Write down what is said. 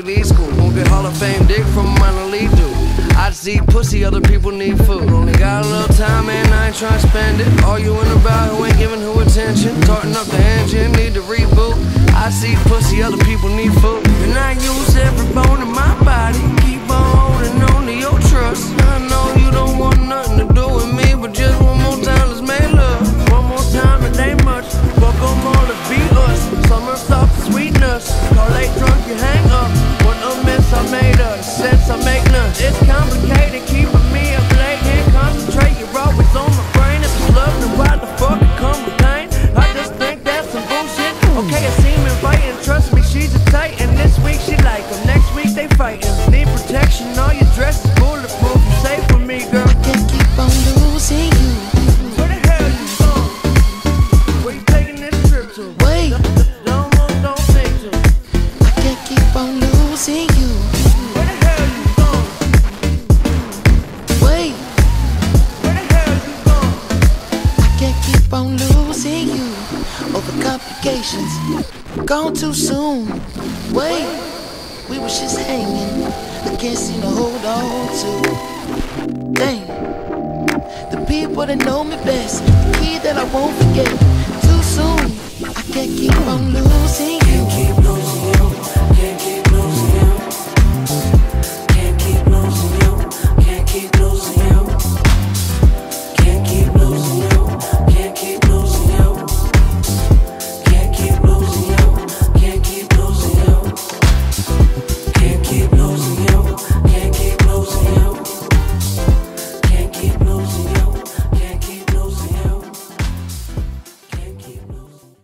Ivy League school. Won't get Hall of Fame dick from minor league dude. I see pussy, other people need food. Only got a little time and I ain't trying to spend it. All you in about who ain't giving who attention. Tarting up the engine, need to reboot. I see pussy, other people need food. Leia seeming fighting. Trust me, she's a titan. This week she like him, next week they fighting. Need protection, all your dresses bulletproof. You're safe with me, girl. Can't keep on losing you. Where the hell you from? Where you taking this trip to? Wait. Don't, don't, don't think to. I can't keep on losing you. Where the hell you from? Wait. Where the hell you from? I can't keep on losing you over complications. Gone too soon. Wait, we were just hanging. I can't seem to hold on to. Dang, the people that know me best, the key that I won't forget. Too soon, I can't keep on losing you.